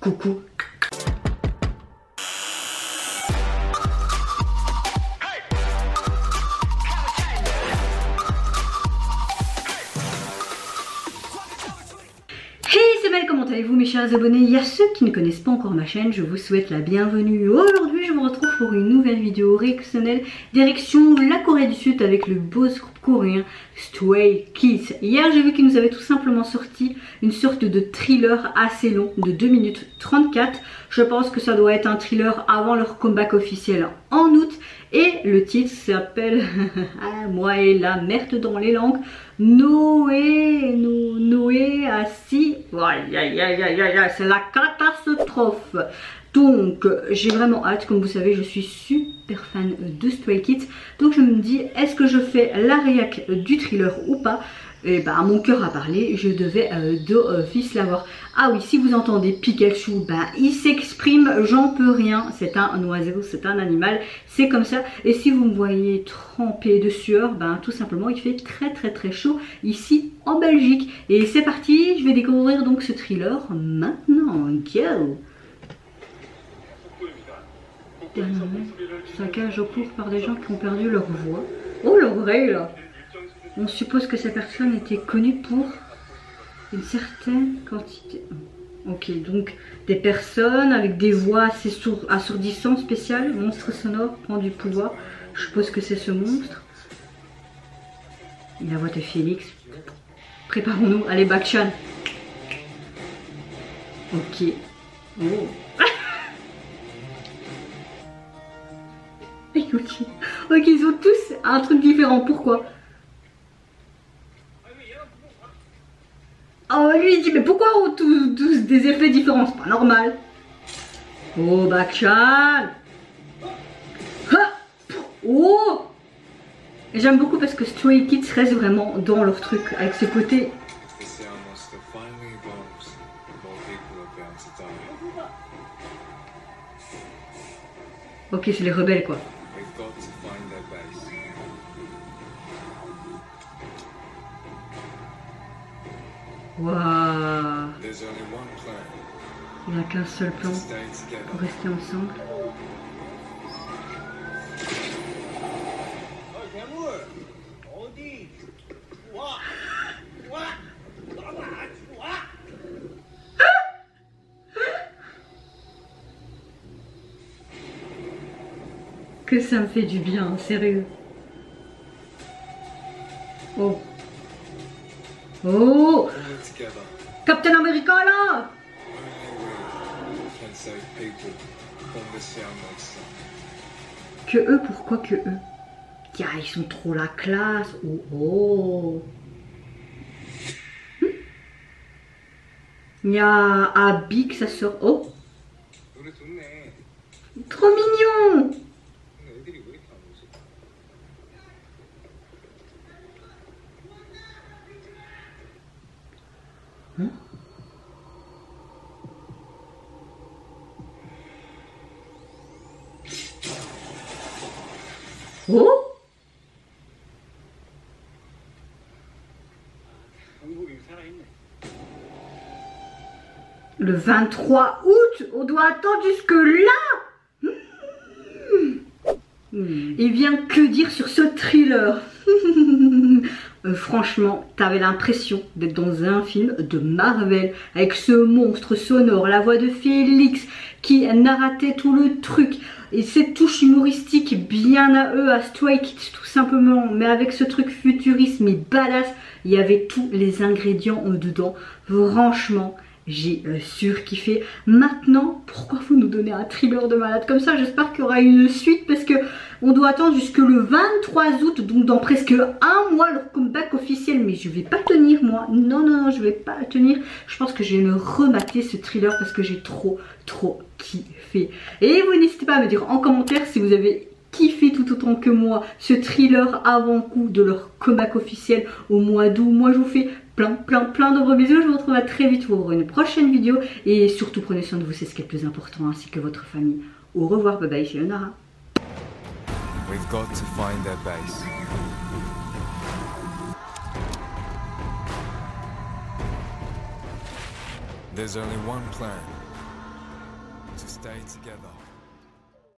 coucou. comment allez-vous mes chers abonnés? Il y a ceux qui ne connaissent pas encore ma chaîne, je vous souhaite la bienvenue. Aujourd'hui je vous retrouve pour une nouvelle vidéo réactionnelle direction la Corée du Sud avec le beau groupe coréen Stray Kids. Hier j'ai vu qu'ils nous avaient tout simplement sorti une sorte de thriller assez long de 2 minutes 34. Je pense que ça doit être un thriller avant leur comeback officiel en août et le titre s'appelle ah, Moi et la merde dans les langues Noé, no, Noé assis. C'est la catastrophe. Donc j'ai vraiment hâte, comme vous savez je suis super fan de Stray Kids. Donc je me dis est-ce que je fais la réac du thriller ou pas? Et bah mon cœur a parlé, je devais euh, d'office l'avoir. Ah oui, si vous entendez Pikachu, bah il s'exprime, j'en peux rien. C'est un oiseau, c'est un animal, c'est comme ça. Et si vous me voyez trempé de sueur, bah tout simplement il fait très très très chaud ici en Belgique. Et c'est parti, je vais découvrir donc ce thriller maintenant. Go Saccage au cours par des gens qui ont perdu leur voix. Oh l'oreille là on suppose que cette personne était connue pour une certaine quantité. Ok, donc des personnes avec des voix assez assourdissantes spéciales, monstre sonore, prend du pouvoir. Je suppose que c'est ce monstre. La voix de Félix. Préparons-nous, allez Bakchan. Ok. Oh. Ok, ils ont tous un truc différent. Pourquoi? Oh, lui il dit mais pourquoi on tous, des effets différents? C'est pas normal. Oh, Bakchan Oh J'aime beaucoup parce que Stray Kids reste vraiment dans leur truc, avec ce côté... Ok, c'est les rebelles quoi. Waouh. Il n'y a qu'un seul plan pour rester ensemble. Que ça me fait du bien, sérieux. Oh. Oh Captain America là Que eux, pourquoi que eux? Car ils sont trop la classe. Oh, oh. Hmm? Il y a Abby que ça sort. Oh Trop mignon Le 23 août, on doit attendre jusque là. Hmm. Il vient que dire sur ce thriller euh, Franchement, t'avais l'impression d'être dans un film de Marvel avec ce monstre sonore, la voix de Félix qui narratait tout le truc et cette touche humoristique bien à eux, à Stray tout simplement, mais avec ce truc futuriste mais badass, il y avait tous les ingrédients dedans. Franchement, j'ai euh, surkiffé. Maintenant, pourquoi vous nous donnez un thriller de malade comme ça? J'espère qu'il y aura une suite parce que on doit attendre jusque le 23 août, donc dans presque un mois leur comeback officiel. Mais je vais pas tenir moi, non non non, je vais pas tenir. Je pense que je vais me remater ce thriller parce que j'ai trop trop kiffé. Et vous n'hésitez pas à me dire en commentaire si vous avez kiffé tout autant que moi ce thriller avant-coup de leur comeback officiel au mois d'août. Moi je vous fais plein plein plein de gros bisous. Je vous retrouve à très vite pour une prochaine vidéo. Et surtout prenez soin de vous, c'est ce qui est le plus important, ainsi que votre famille. Au revoir, bye bye, c'est Leonara. We've.